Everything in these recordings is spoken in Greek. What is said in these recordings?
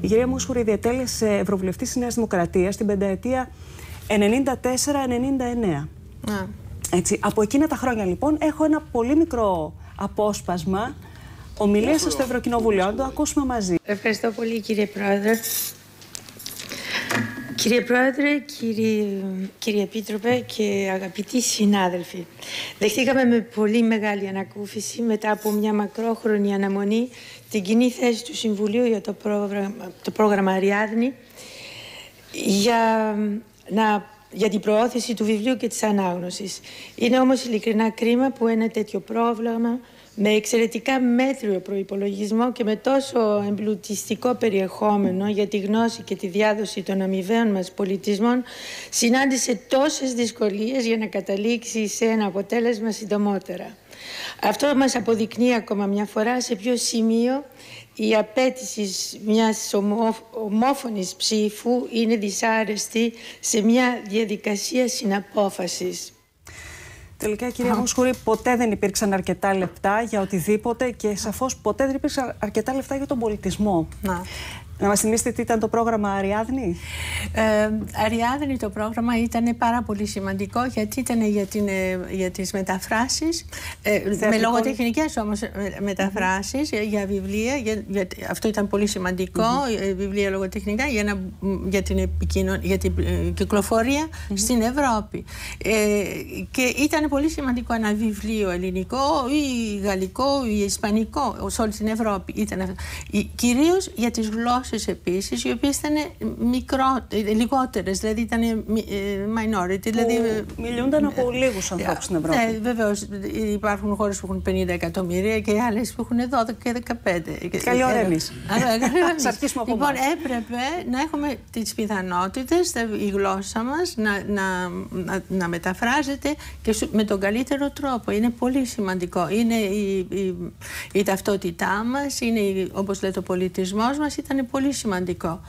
Η κυρία Μόσχουρη διατέλεσε ευρωβουλευτής της Νέας Δημοκρατίας την πενταετία 94-99. Έτσι, από εκείνα τα χρόνια λοιπόν έχω ένα πολύ μικρό απόσπασμα ομιλία σα στο Ευρωκοινοβούλιο. Να το ακούσουμε μαζί. Ευχαριστώ πολύ κύριε Πρόεδρε. Κύριε Πρόεδρε, κύριε, κύριε Επίτροπε και αγαπητοί συνάδελφοι, δεχτήκαμε με πολύ μεγάλη ανακούφιση μετά από μια μακρόχρονη αναμονή την κοινή θέση του Συμβουλίου για το πρόγραμμα, το πρόγραμμα Αριάδνη για, να, για την προώθηση του βιβλίου και της ανάγνωσης. Είναι όμως ειλικρινά κρίμα που ένα τέτοιο πρόβλημα με εξαιρετικά μέτριο προϋπολογισμό και με τόσο εμπλουτιστικό περιεχόμενο για τη γνώση και τη διάδοση των αμοιβαίων μας πολιτισμών συνάντησε τόσες δυσκολίες για να καταλήξει σε ένα αποτέλεσμα συντομότερα. Αυτό μας αποδεικνύει ακόμα μια φορά σε ποιο σημείο η απέτηση μιας ομόφωνης ψήφου είναι δυσάρεστη σε μια διαδικασία συναπόφασης. Τελικά, κυρία Μοσχούρη, ποτέ δεν υπήρξαν αρκετά λεπτά για οτιδήποτε και σαφώς ποτέ δεν υπήρξαν αρκετά λεπτά για τον πολιτισμό. Να. Να μας θυμίσετε τι ήταν το πρόγραμμα Αριάδνη; Ε, Αριάδνη το πρόγραμμα ήταν πάρα πολύ σημαντικό γιατί ήταν για, την, ε, για τις μεταφράσεις, ε, με λογοτεχνικές όμως ε, μεταφράσεις για βιβλία. Για, αυτό ήταν πολύ σημαντικό, mm βιβλία λογοτεχνικά για, να, για, την, επικοινων, για την κυκλοφορία στην Ευρώπη. Ε, και ήταν πολύ σημαντικό ένα βιβλίο ελληνικό ή γαλλικό ή ισπανικό σε όλη την Ευρώπη. Ήταν, κυρίως για τις γλώσσες γλώσσες επίσης, οι οποίες ήταν μικρό, λιγότερες, δηλαδή ήταν ε, minority. Δηλαδή, μιλούνταν από λίγους ανθρώπους στην Ευρώπη. Ναι, βεβαίως. Υπάρχουν χώρες που έχουν 50 εκατομμύρια και άλλες που έχουν 12 και 15. Καλή ώρα εμείς. Ας αρχίσουμε από Λοιπόν, έπρεπε να έχουμε τις πιθανότητες, η γλώσσα μας, να, να, να, να μεταφράζεται και με τον καλύτερο τρόπο. Είναι πολύ σημαντικό. Είναι η, η, η ταυτότητά μας, είναι, όπως λέει το πολιτισμός μας, ήταν πολύ σημαντικό.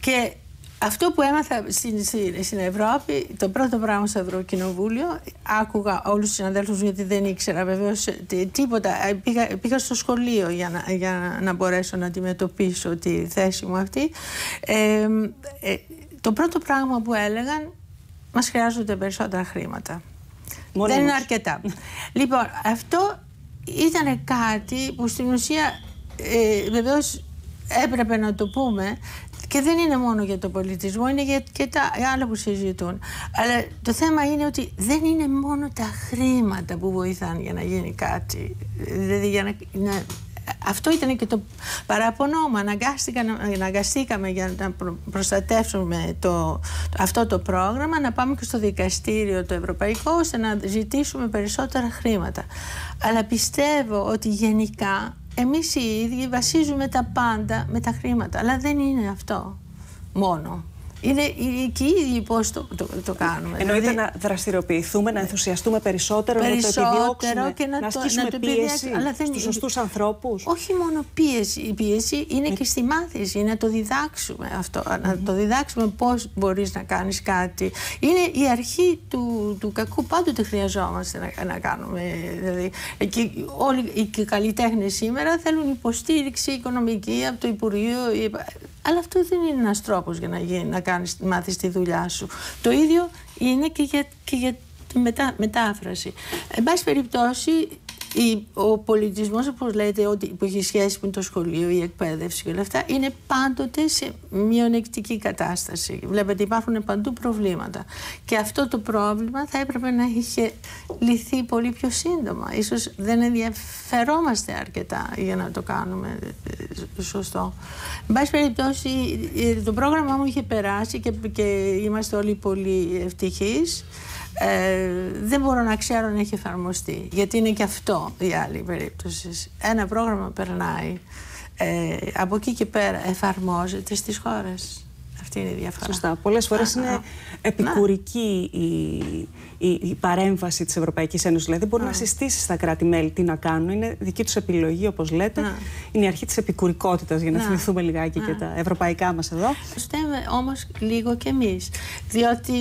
Και αυτό που έμαθα στην, στην Ευρώπη, το πρώτο πράγμα στο Ευρωκοινοβούλιο, άκουγα όλους τους συναδέλφους γιατί δεν ήξερα βεβαίως τίποτα. Ε, πήγα, πήγα στο σχολείο για να, για να μπορέσω να αντιμετωπίσω τη θέση μου αυτή. Ε, ε, το πρώτο πράγμα που έλεγαν, μας χρειάζονται περισσότερα χρήματα. δεν είναι αρκετά. λοιπόν, αυτό ήταν κάτι που στην ουσία ε, βεβαίως έπρεπε να το πούμε και δεν είναι μόνο για το πολιτισμό, είναι για και τα άλλα που συζητούν. Αλλά το θέμα είναι ότι δεν είναι μόνο τα χρήματα που βοηθάνε για να γίνει κάτι. Δηλαδή για να, αυτό ήταν και το παραπονό μου. Αναγκαστήκαμε για να προστατεύσουμε το, αυτό το πρόγραμμα να πάμε και στο δικαστήριο το ευρωπαϊκό ώστε να ζητήσουμε περισσότερα χρήματα. Αλλά πιστεύω ότι γενικά εμείς οι ίδιοι βασίζουμε τα πάντα με τα χρήματα. Αλλά δεν είναι αυτό μόνο. Είναι και οι ίδιοι πώς το, το, το, κάνουμε. Εννοείται δηλαδή, να δραστηριοποιηθούμε, να ενθουσιαστούμε περισσότερο, περισσότερο να το επιδιώξουμε, και να, να ασκήσουμε το, να πίεση αλλά δεν, στους σωστούς ανθρώπους. Όχι μόνο πίεση. Η πίεση είναι και στη μάθηση, είναι να το διδάξουμε αυτό. Να το διδάξουμε πώς μπορείς να κάνεις κάτι. Είναι η αρχή του, του κακού. Πάντοτε χρειαζόμαστε να, να κάνουμε. Δηλαδή, και όλοι οι καλλιτέχνες σήμερα θέλουν υποστήριξη οικονομική από το Υπουργείο. Αλλά αυτό δεν είναι ένας τρόπος για να, γίνει, να κάνεις, μάθεις τη δουλειά σου. Το ίδιο είναι και για, και για τη μετά, μετάφραση. Εν πάση περιπτώσει, ο πολιτισμός όπως λέτε ότι που έχει σχέση με το σχολείο, η εκπαίδευση και όλα αυτά είναι πάντοτε σε μειονεκτική κατάσταση. Βλέπετε υπάρχουν παντού προβλήματα και αυτό το πρόβλημα θα έπρεπε να είχε λυθεί πολύ πιο σύντομα. Ίσως δεν ενδιαφερόμαστε αρκετά για να το κάνουμε ε, σωστό. Εν πάση περιπτώσει ε, το πρόγραμμά μου είχε περάσει και, και είμαστε όλοι πολύ ευτυχείς. Ε, δεν μπορώ να ξέρω αν έχει εφαρμοστεί. Γιατί είναι και αυτό η άλλη περίπτωση. Ένα πρόγραμμα περνάει. Ε, από εκεί και πέρα εφαρμόζεται στις χώρες. Αυτή είναι η διαφορά. Σωστά. Πολλές φορές είναι επικουρική η, η, η, παρέμβαση της Ευρωπαϊκής Ένωσης. Δηλαδή μπορεί να συστήσεις στα κράτη-μέλη τι να κάνουν. Είναι δική τους επιλογή όπως λέτε. Είναι η αρχή της επικουρικότητας για να, θυμηθούμε λιγάκι και τα ευρωπαϊκά μας εδώ. Φταίμε όμως λίγο κι εμείς. Διότι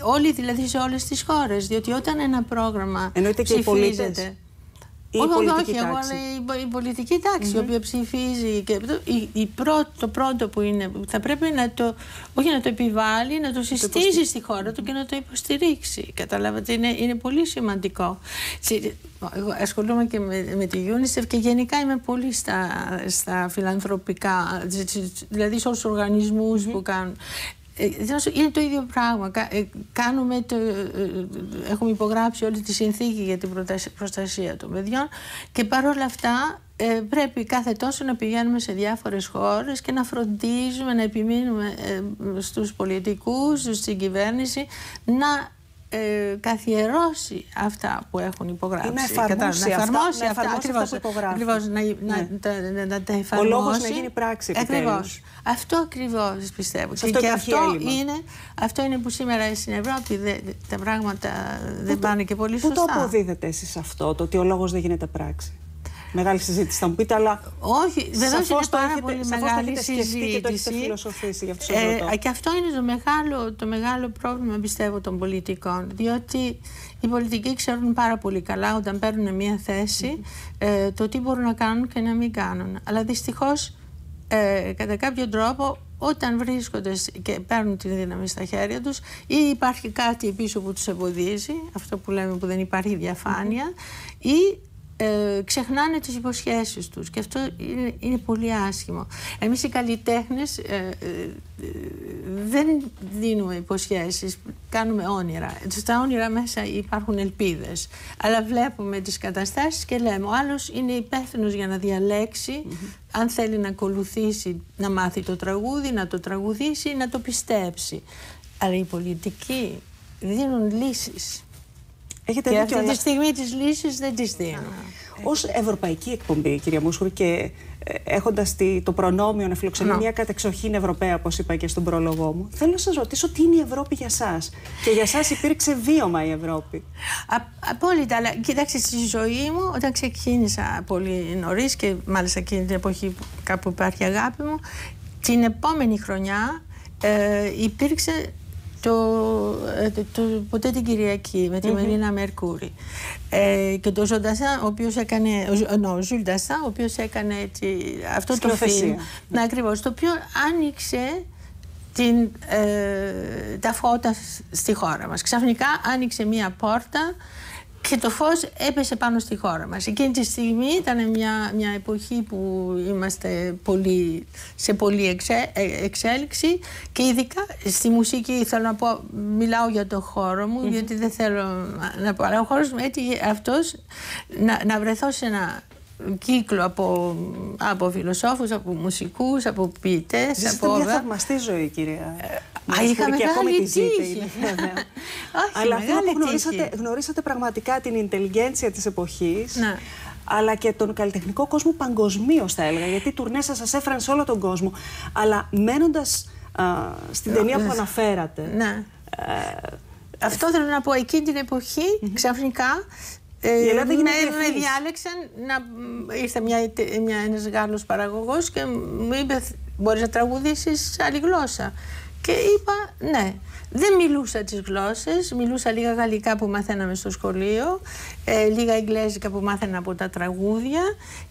όλοι δηλαδή σε όλες τις χώρες. Διότι όταν ένα πρόγραμμα Εννοείται και οι πολίτες. Η όχι, πολιτική όχι, τάξη. Εγώ, η, η πολιτική τάξη, mm-hmm. η οποία ψηφίζει. Και, η, η πρώτο, το πρώτο που είναι, θα πρέπει να το, όχι να το επιβάλλει, να το συστήσει στη χώρα του και να το υποστηρίξει. Καταλάβατε, είναι, είναι πολύ σημαντικό. Εγώ ασχολούμαι και με, με τη UNICEF και γενικά είμαι πολύ στα, στα φιλανθρωπικά, δηλαδή σε όλους τους οργανισμούς mm-hmm. που κάνουν. Ε, είναι το ίδιο πράγμα. Ε, κάνουμε το, ε, έχουμε υπογράψει όλη τη συνθήκη για την προστασία των παιδιών και παρόλα αυτά πρέπει κάθε τόσο να πηγαίνουμε σε διάφορες χώρες και να φροντίζουμε, να επιμείνουμε στους πολιτικούς, στην κυβέρνηση να ε, καθιερώσει αυτά που έχουν υπογράψει. Να εφαρμόσει, να εφαρμόσει αυτά, αυτά, ακριβώς, που Ακριβώς, να, ναι. να, να, να, τα εφαρμόσει. Ο λόγος να γίνει πράξη Ακριβώς. Αυτό ακριβώς πιστεύω. και, αυτό, και αυτό, είναι, αυτό είναι που σήμερα στην Ευρώπη δε, τα πράγματα δεν πάνε και πολύ σωστά. Πού το αποδίδετε εσείς αυτό, το ότι ο λόγος δεν γίνεται πράξη; Μεγάλη συζήτηση θα μου πείτε, αλλά. Όχι, βεβαίως είναι πάρα έχετε, πολύ μεγάλη συζήτηση. Και το έχετε φιλοσοφήσει γι' αυτό. Ε, και αυτό είναι το μεγάλο, το μεγάλο πρόβλημα, πιστεύω, των πολιτικών. Διότι οι πολιτικοί ξέρουν πάρα πολύ καλά όταν παίρνουν μια θέση ε, το τι μπορούν να κάνουν και να μην κάνουν. Αλλά δυστυχώς, ε, κατά κάποιο τρόπο, όταν βρίσκονται και παίρνουν τη δύναμη στα χέρια τους ή υπάρχει κάτι πίσω που τους εμποδίζει, αυτό που λέμε που δεν υπάρχει διαφάνεια, ή ε, ξεχνάνε τις υποσχέσεις τους και αυτό είναι, είναι πολύ άσχημο. Εμείς οι καλλιτέχνες ε, ε, δεν δίνουμε υποσχέσεις, κάνουμε όνειρα. Στα όνειρα μέσα υπάρχουν ελπίδες. Αλλά βλέπουμε τις καταστάσεις και λέμε ο άλλος είναι υπεύθυνος για να διαλέξει αν θέλει να ακολουθήσει, να μάθει το τραγούδι, να το τραγουδήσει, να το πιστέψει. Αλλά οι πολιτικοί δίνουν λύσεις. Έχετε και δίκιο, αυτή τη στιγμή τις λύσεις δεν τις δίνουν. Ως ευρωπαϊκή εκπομπή, κυρία Μούσχουρη, και ε, έχοντας το προνόμιο να φιλοξενεί μια κατεξοχήν Ευρωπαία, όπως είπα και στον πρόλογό μου, θέλω να σας ρωτήσω τι είναι η Ευρώπη για εσά. Και για εσά υπήρξε βίωμα η Ευρώπη. Α, απόλυτα. Αλλά κοιτάξτε, στη ζωή μου, όταν ξεκίνησα πολύ νωρίς και μάλιστα εκείνη την εποχή που κάπου υπάρχει αγάπη μου, την επόμενη χρονιά ε, υπήρξε το, ε, το, το, ποτέ την Κυριακή με τη mm-hmm. Μερίνα Μερκούρη. Ε, και το Ζωντασά ο οποίος έκανε ο, ο Ζουλντασά ο οποίος έκανε αυτό το φιλμ να, ακριβώς, το οποίο άνοιξε την, ε, τα φώτα στη χώρα μας. Ξαφνικά άνοιξε μία πόρτα και το φως έπεσε πάνω στη χώρα μας. Εκείνη τη στιγμή ήταν μια, μια εποχή που είμαστε πολύ, σε πολλή εξέ, ε, εξέλιξη και ειδικά στη μουσική θέλω να πω, μιλάω για το χώρο μου mm-hmm. γιατί δεν θέλω να πω, αλλά ο χώρος μου έτσι αυτός να, να βρεθώ σε ένα κύκλο από, από φιλοσόφους, από μουσικούς, από ποιητές. Ζήσατε από... μια θαυμαστή ζωή, κυρία. Α, είχα μεγάλη τύχη. Αλλά αυτό που γνωρίσατε, γνωρίσατε πραγματικά την ιντελιγέντσια της εποχής. Ναι. αλλά και τον καλλιτεχνικό κόσμο παγκοσμίω, θα έλεγα. Γιατί οι τουρνές σας έφεραν σε όλο τον κόσμο. Αλλά μένοντας στην ταινία που αναφέρατε. Ναι. Ε, αυτό θέλω να πω. Εκείνη την εποχή, ξαφνικά, ε, η Ελλάδα με, με διάλεξαν να ήρθε μια, μια, ένας Γάλλος παραγωγός και μου είπε μπορείς να τραγουδήσεις άλλη γλώσσα και είπα ναι δεν μιλούσα τις γλώσσες, μιλούσα λίγα γαλλικά που μαθαίναμε στο σχολείο, ε, λίγα εγγλέζικα που μάθαινα από τα τραγούδια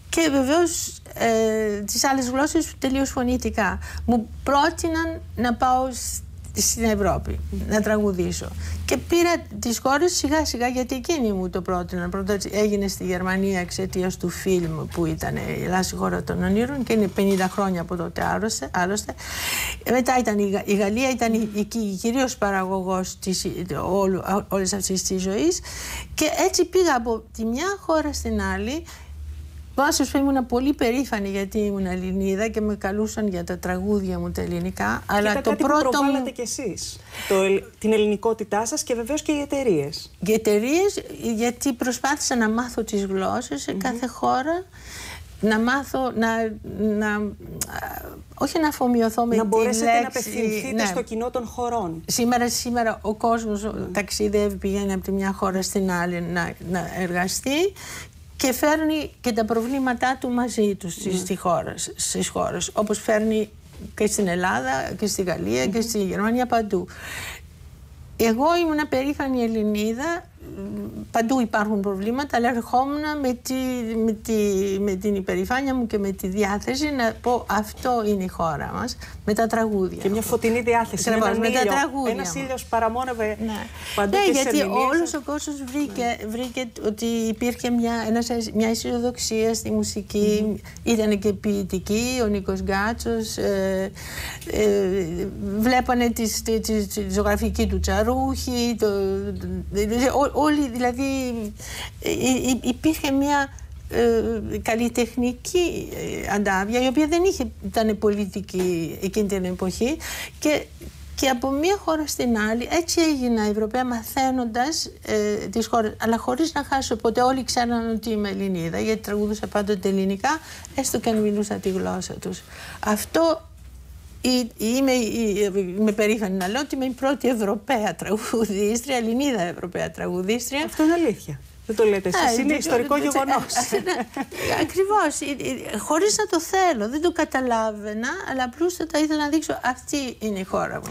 και βεβαίως ε, τις άλλες γλώσσες τελείως φωνητικά. Μου πρότειναν να πάω στην Ευρώπη να τραγουδήσω. Και πήρα τις χώρες σιγά σιγά γιατί εκείνη μου το πρότεινα. Πρώτα έγινε στη Γερμανία εξαιτίας του φιλμ που ήταν η Ελλάδα χώρα των ονείρων και είναι 50 χρόνια από τότε άλλωστε. Μετά ήταν η Γαλλία, ήταν η, η, κυρίως παραγωγός όλης αυτής της ζωής. Και έτσι πήγα από τη μια χώρα στην άλλη Μπορώ να σα πω ήμουν πολύ περήφανη γιατί ήμουν Ελληνίδα και με καλούσαν για τα τραγούδια μου τα ελληνικά. Και αλλά το πρώτο. Που προβάλλατε κι εσείς την ελληνικότητά σας και βεβαίως και οι εταιρείες. Οι εταιρείες, γιατί προσπάθησα να μάθω τις γλώσσες σε κάθε χώρα να μάθω, να, να, όχι να αφομοιωθώ με να τη μπορέσετε λέξη, να απευθυνθείτε ναι. στο κοινό των χωρών. Σήμερα, σήμερα ο κόσμος ταξιδεύει, πηγαίνει από τη μια χώρα στην άλλη να, να εργαστεί και φέρνει και τα προβλήματά του μαζί τους στις, ναι. χώρες, στις χώρες, όπως φέρνει και στην Ελλάδα και στη Γαλλία και στη Γερμανία παντού. Εγώ ήμουν περήφανη Ελληνίδα παντού υπάρχουν προβλήματα, αλλά ερχόμουν με, τη, με, τη, με την υπερηφάνεια μου και με τη διάθεση να πω αυτό είναι η χώρα μας, με τα τραγούδια. Και μια φωτεινή διάθεση, Ακριβώς, με τα τραγούδια Ένας ήλιος παραμόνευε ναι. παντού ναι, και γιατί όλος ο κόσμος βρήκε, ναι. βρήκε ότι υπήρχε μια, ένας, μια αισιοδοξία στη μουσική, mm. ήταν και ποιητική, ο Νίκος Γκάτσος, ε, ε, βλέπανε τη, τη, τη, τη ζωγραφική του Τσαρούχη, το, όλοι δηλαδή υπήρχε μια ε, καλλιτεχνική αντάβια η οποία δεν είχε, ήταν πολιτική εκείνη την εποχή και και από μία χώρα στην άλλη, έτσι έγινα Ευρωπαία μαθαίνοντας ε, τις χώρες. Αλλά χωρίς να χάσω ποτέ. Όλοι ξέραν ότι είμαι Ελληνίδα, γιατί τραγουδούσα πάντοτε ελληνικά, έστω και αν μιλούσα τη γλώσσα τους. Αυτό Είμαι, είμαι περήφανη να λέω ότι είμαι η πρώτη Ευρωπαία τραγουδίστρια, Ελληνίδα Ευρωπαία τραγουδίστρια. Αυτό είναι αλήθεια. Δεν το λέτε εσείς, είναι ιστορικό γεγονός. Ακριβώς, χωρίς να το θέλω, δεν το καταλάβαινα, αλλά απλώς θα ήθελα να δείξω αυτή είναι η χώρα μου.